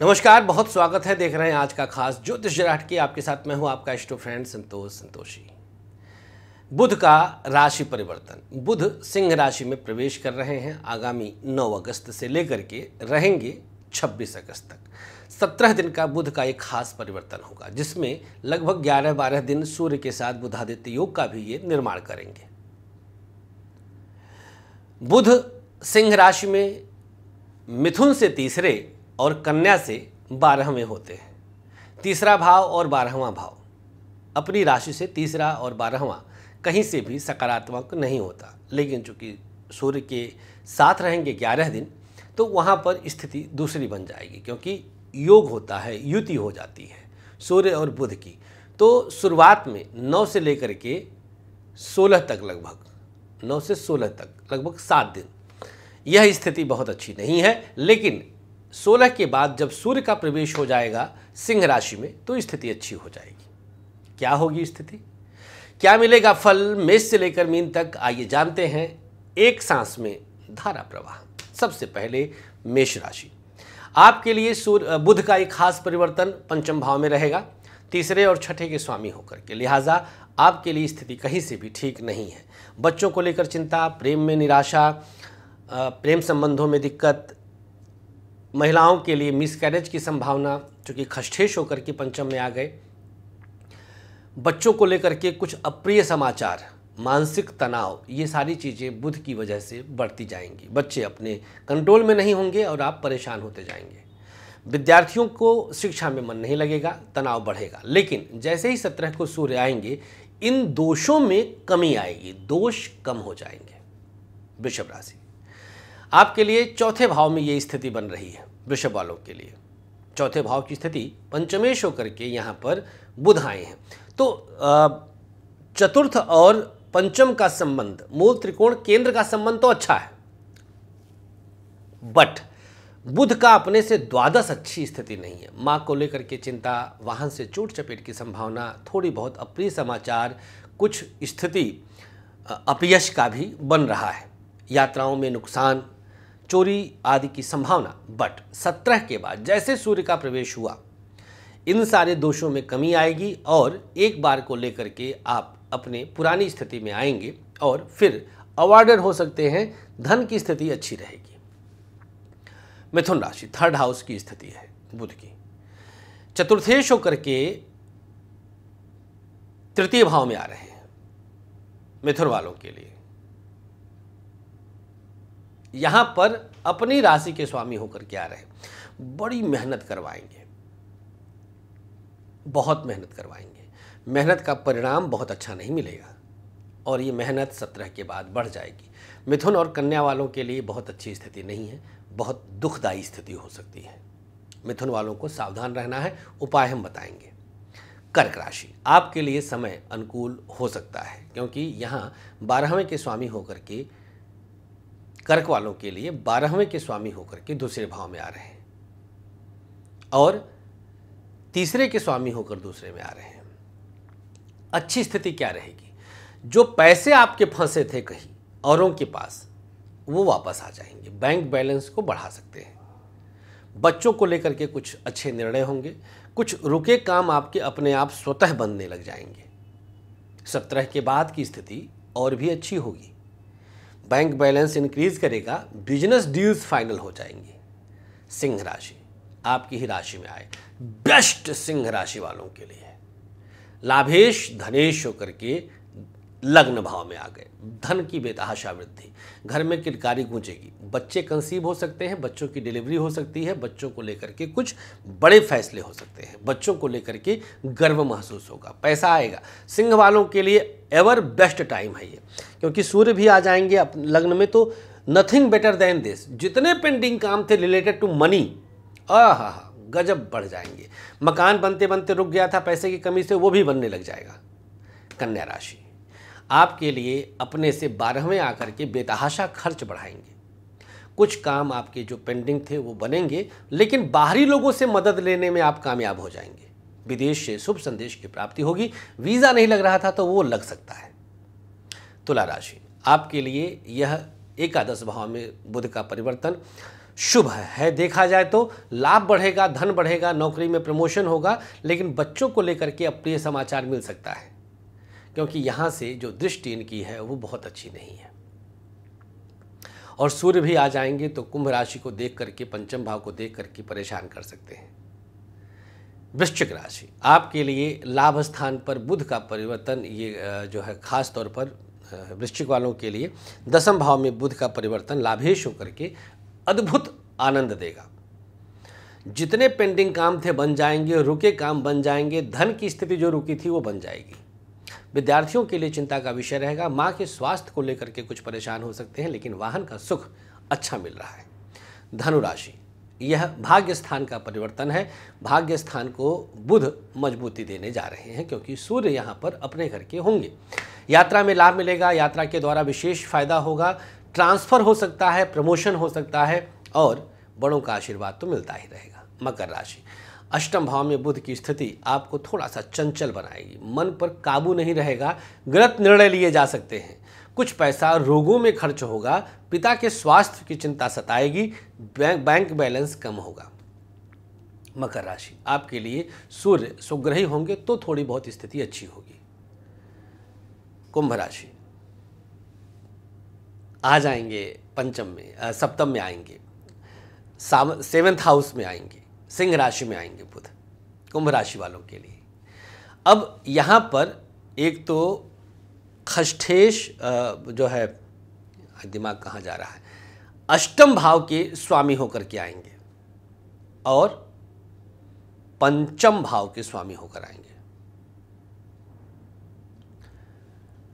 नमस्कार, बहुत स्वागत है। देख रहे हैं आज का खास ज्योतिष जराट की। आपके साथ मैं हूँ आपका स्टो फ्रेंड संतोष संतोषी। बुध का राशि परिवर्तन। बुध सिंह राशि में प्रवेश कर रहे हैं। आगामी 9 अगस्त से लेकर के रहेंगे 26 अगस्त तक। 17 दिन का बुध का एक खास परिवर्तन होगा, जिसमें लगभग 11-12 दिन सूर्य के साथ बुधादित्य योग का भी ये निर्माण करेंगे। बुध सिंह राशि में मिथुन से तीसरे और कन्या से बारहवें होते हैं। तीसरा भाव और बारहवां भाव। अपनी राशि से तीसरा और बारहवां कहीं से भी सकारात्मक नहीं होता। लेकिन चूँकि सूर्य के साथ रहेंगे ग्यारह दिन तो वहाँ पर स्थिति दूसरी बन जाएगी, क्योंकि योग होता है, युति हो जाती है सूर्य और बुध की। तो शुरुआत में नौ से लेकर के सोलह तक लगभग, नौ से सोलह तक लगभग सात दिन। यह स्थिति बहुत अच्छी नहीं है, लेकिन 16 के बाद जब सूर्य का प्रवेश हो जाएगा सिंह राशि में तो स्थिति अच्छी हो जाएगी। क्या होगी स्थिति? क्या मिलेगा फल, मेष से लेकर मीन तक? आइए जानते हैं एक सांस में धारा प्रवाह। सबसे पहले मेष राशि। आपके लिए सूर्य बुध का एक खास परिवर्तन पंचम भाव में रहेगा। तीसरे और छठे के स्वामी होकर के। लिहाजा आपके लिए स्थिति कहीं से भी ठीक नहीं है। बच्चों को लेकर चिंता, प्रेम में निराशा प्रेम संबंधों में दिक्कत महिलाओं के लिए मिसकैरेज की संभावना, चूँकि खष्ठेश होकर के पंचम में आ गए। बच्चों को लेकर के कुछ अप्रिय समाचार, मानसिक तनाव, ये सारी चीज़ें बुध की वजह से बढ़ती जाएँगी। बच्चे अपने कंट्रोल में नहीं होंगे और आप परेशान होते जाएँगे। विद्यार्थियों को शिक्षा में मन नहीं लगेगा, तनाव बढ़ेगा। लेकिन जैसे ही सत्रह को सूर्य आएँगे, इन दोषों में कमी आएगी, दोष कम हो जाएँगे। वृषभ राशि। आपके लिए चौथे भाव में ये स्थिति बन रही है, वृषभ वालों के लिए। चौथे भाव की स्थिति, पंचमेश होकर के यहाँ पर बुध आए हैं। तो चतुर्थ और पंचम का संबंध, मूल त्रिकोण केंद्र का संबंध तो अच्छा है। बट, बुध का अपने से द्वादश अच्छी स्थिति नहीं है। माँ को लेकर के चिंता, वाहन से चोट चपेट की संभावना, थोड़ी बहुत अप्रिय समाचार, कुछ स्थिति अपयश का भी बन रहा है। यात्राओं में नुकसान चोरी आदि की संभावना। बट सत्रह के बाद, जैसे सूर्य का प्रवेश हुआ, इन सारे दोषों में कमी आएगी और एक बार को लेकर के आप अपने पुरानी स्थिति में आएँगे और फिर अवार्डर हो सकते हैं, धन की स्थिति अच्छी रहेगी। मिथुन राशि थर्ड हाउस की स्थिति है, बुध की। चतुर्थेश होकर के तृतीय भाव में आ रहे हैं, मिथुन वालों के लिए। यहाँ पर अपनी राशि के स्वामी होकर के आ रहे हैं। बड़ी मेहनत करवाएँगे। बहुत मेहनत करवाएँगे। मेहनत का परिणाम बहुत अच्छा नहीं मिलेगा और ये मेहनत सत्रह के बाद बढ़ जाएगी। मिथुन और कन्या वालों के लिए बहुत अच्छी स्थिति नहीं है, बहुत दुखदायी स्थिति हो सकती है। मिथुन वालों को सावधान रहना है, उपाय हम बताएँगे। कर्क राशि, आपके लिए समय अनुकूल हो सकता है, क्योंकि यहाँ बारहवें के स्वामी होकर के कर्क वालों के लिए बारहवें के स्वामी होकर के दूसरे भाव में आ रहे हैं। और तीसरे के स्वामी होकर दूसरे में आ रहे हैं। अच्छी स्थिति क्या रहेगी? जो पैसे आपके फंसे थे कहीं औरों के पास, वो वापस आ जाएँगे। बैंक बैलेंस को बढ़ा सकते हैं। बच्चों को लेकर के कुछ अच्छे निर्णय होंगे। कुछ रुके काम आपके अपने आप स्वतः बनने लग जाएँगे। सत्रह के बाद की स्थिति और भी अच्छी होगी। बैंक बैलेंस इंक्रीज करेगा बिज़नेस डील्स फाइनल हो जाएँगी। सिंह राशि, आपकी ही राशि में आए। बेस्ट सिंह राशि वालों के लिए। लाभेश, धनेश होकर के लग्न भाव में आ गए। धन की बेतहाशा वृद्धि। घर में किलकारी गूंजेगी। बच्चे कंसीव हो सकते हैं, बच्चों की डिलीवरी हो सकती है, बच्चों को लेकर के कुछ बड़े फैसले हो सकते हैं। बच्चों को लेकर के गर्व महसूस होगा, पैसा आएगा। सिंह वालों के लिए एवर बेस्ट टाइम है ये, क्योंकि सूर्य भी आ जाएँगे अपने लग्न में तो नथिंग बेटर देन दिस जितने पेंडिंग काम थे रिलेटेड टू मनी आ हा गजब बढ़ जाएँगे। मकान बनते बनते रुक गया था, पैसे की कमी से वो भी बनने लग जाएगा। कन्या राशि। आपके लिए अपने से बारहवें आकर के बेतहाशा खर्च बढ़ाएँगे। कुछ काम आपके जो पेंडिंग थे वो बनेंगे लेकिन बाहरी लोगों से मदद लेने में आप कामयाब हो जाएँगे। विदेश से शुभ संदेश की प्राप्ति होगी। वीज़ा नहीं लग रहा था तो वो लग सकता है। तुला राशि आपके लिए यह एकादश भाव में बुध का परिवर्तन शुभ है, है देखा जाए तो लाभ बढ़ेगा धन बढ़ेगा नौकरी में प्रमोशन होगा लेकिन बच्चों को लेकर के अप्रिय समाचार मिल सकता है। क्योंकि यहाँ से जो दृष्टि इनकी है, वो बहुत अच्छी नहीं है। और सूर्य भी आ जाएँगे तो कुंभ राशि को देख करके, पंचम भाव को देख करके परेशान कर सकते हैं। वृश्चिक राशि, आपके लिए लाभ स्थान पर बुध का परिवर्तन, ये जो है, खास तौर पर वृश्चिक वालों के लिए दसम भाव में बुध का परिवर्तन लाभेश होकर के अद्भुत आनंद देगा। जितने पेंडिंग काम थे बन जाएँगे, रुके काम बन जाएँगे, धन की स्थिति जो रुकी थी, वो बन जाएगी। विद्यार्थियों के लिए चिंता का विषय रहेगा। माँ के स्वास्थ्य को लेकर के कुछ परेशान हो सकते हैं, लेकिन वाहन का सुख अच्छा मिल रहा है। धनुराशि, यह भाग्य स्थान का परिवर्तन है। भाग्य स्थान को बुध मजबूती देने जा रहे हैं, क्योंकि सूर्य यहाँ पर अपने घर के होंगे। यात्रा में लाभ मिलेगा, यात्रा के द्वारा विशेष फ़ायदा होगा। ट्रांसफ़र हो सकता है, प्रमोशन हो सकता है, और बड़ों का आशीर्वाद तो मिलता ही रहेगा। मकर राशि अष्टम भाव में बुध की स्थिति आपको थोड़ा सा चंचल बनाएगी। मन पर काबू नहीं रहेगा, गलत निर्णय लिए जा सकते हैं। कुछ पैसा रोगों में खर्च होगा, पिता के स्वास्थ्य की चिंता सताएगी बैंक बैंक बैलेंस कम होगा। मकर राशि, आपके लिए सूर्य सुग्रही होंगे तो थोड़ी बहुत स्थिति अच्छी होगी। कुंभ राशि, आ जाएँगे पंचम में सप्तम में आएँगे। सेवेंथ हाउस में आएँगे। सिंह राशि में आएँगे बुध, कुंभ राशि वालों के लिए। अब यहाँ पर एक तो खष्ठेश जो है, दिमाग कहाँ जा रहा है? अष्टम भाव के स्वामी होकर के आएँगे और पंचम भाव के स्वामी होकर आएँगे।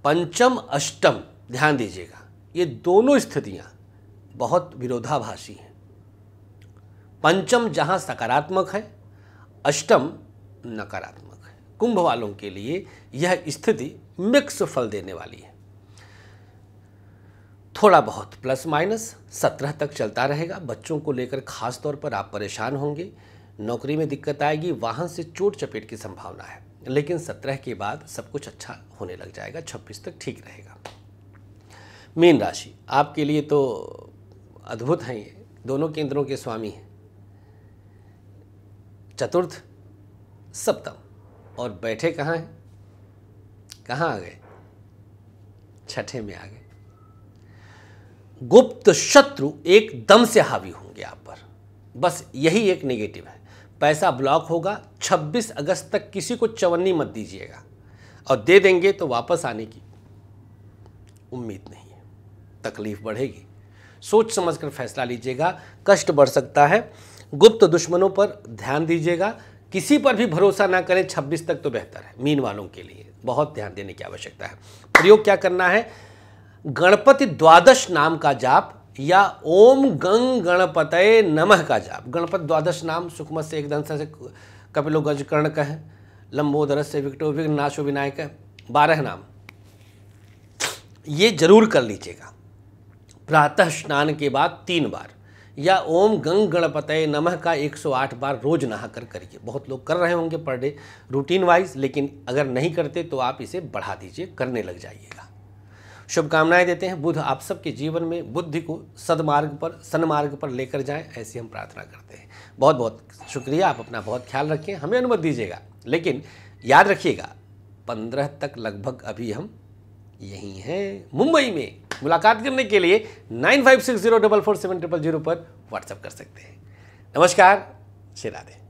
पंचम, अष्टम, ध्यान दीजिएगा, ये दोनों स्थितियाँ बहुत विरोधाभासी हैं। पंचम जहाँ सकारात्मक है, अष्टम नकारात्मक है। कुंभ वालों के लिए यह स्थिति मिक्स फल देने वाली है। थोड़ा बहुत प्लस माइनस सत्रह तक चलता रहेगा। बच्चों को लेकर खास तौर पर आप परेशान होंगे। नौकरी में दिक्कत आएगी वाहन से चोट चपेट की संभावना है। लेकिन सत्रह के बाद सब कुछ अच्छा होने लग जाएगा, छब्बीस तक ठीक रहेगा। मीन राशि, आपके लिए तो अद्भुत हैं ये। दोनों केंद्रों के स्वामी हैं। चतुर्थ, सप्तम। और बैठे कहाँ हैं? कहाँ आ गए? छठे में आ गए। गुप्त शत्रु एकदम से हावी होंगे आप पर। बस यही एक नेगेटिव है। पैसा ब्लॉक होगा 26 अगस्त तक किसी को चवन्नी मत दीजिएगा। और दे देंगे तो वापस आने की उम्मीद नहीं है। तकलीफ़ बढ़ेगी। सोच समझ कर फैसला लीजिएगा। कष्ट बढ़ सकता है। गुप्त दुश्मनों पर ध्यान दीजिएगा। किसी पर भी भरोसा ना करें 26 तक तो बेहतर है, मीन वालों के लिए। बहुत ध्यान देने की आवश्यकता है। प्रयोग क्या करना है? गणपति द्वादश नाम का जाप या ओम गंग गणपतये नमः का जाप। गणपति द्वादश नाम सुखमत से एकदम से कपिलो गज कर्ण कह लंबोदर से विकटो विघ्न नाशो विनायक है बारह नाम। ये ज़रूर कर लीजिएगा। प्रातः स्नान के बाद तीन बार। या ओम गंग गणपतय नमः का 108 बार रोज नहा कर करिए। बहुत लोग कर रहे होंगे पर डे रूटीन वाइज लेकिन अगर नहीं करते तो आप इसे बढ़ा दीजिए, करने लग जाइएगा। शुभकामनाएँ देते हैं। बुध, आप सबके जीवन में बुद्धि को सदमार्ग पर, सन्मार्ग पर लेकर जाएँ, ऐसी हम प्रार्थना करते हैं। बहुत बहुत शुक्रिया। आप अपना बहुत ख्याल रखें। हमें अनुमति दीजिएगा। लेकिन याद रखिएगा, पंद्रह तक लगभग अभी हम यहीं हैं। मुंबई में मुलाकात करने के लिए nine five six zero double four seven triple zero पर व्हाट्सएप कर सकते हैं। नमस्कार श्री राधे